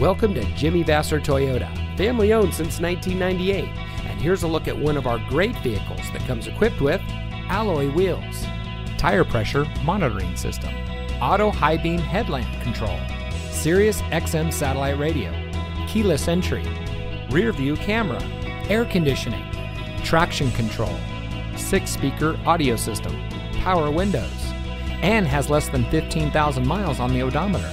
Welcome to Jimmy Vasser Toyota, family owned since 1998. And here's a look at one of our great vehicles that comes equipped with alloy wheels, tire pressure monitoring system, auto high beam headlamp control, Sirius XM satellite radio, keyless entry, rear view camera, air conditioning, traction control, six speaker audio system, power windows, and has less than 15,000 miles on the odometer.